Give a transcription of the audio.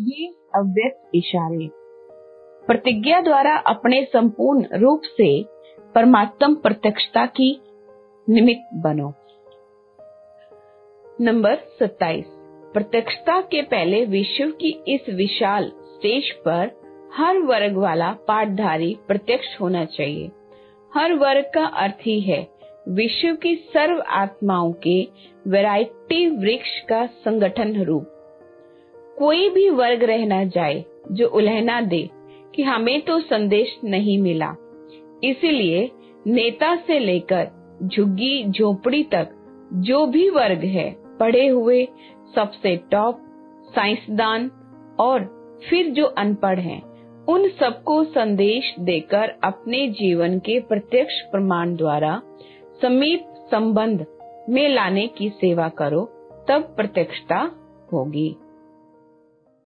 ये अव्यक्त इशारे। प्रतिज्ञा द्वारा अपने संपूर्ण रूप से परमात्म प्रत्यक्षता की निमित्त बनो। नंबर 27 प्रत्यक्षता के पहले विश्व की इस विशाल स्टेज पर हर वर्ग वाला पाठधारी प्रत्यक्ष होना चाहिए। हर वर्ग का अर्थ ही है, विश्व की सर्व आत्माओं के वैरायटी वृक्ष का संगठन रूप। कोई भी वर्ग रह न जाए जो उलहना दे कि हमें तो संदेश नहीं मिला। इसलिए नेता से लेकर झुग्गी, झोपड़ी तक जो भी वर्ग है, पढ़े हुए सबसे टॉप, साइंसदान और फिर जो अनपढ़ हैं, उन सबको संदेश देकर अपने जीवन के प्रत्यक्ष प्रमाण द्वारा समीप संबंध में लाने की सेवा करो, तब प्रत्यक्षता होगी।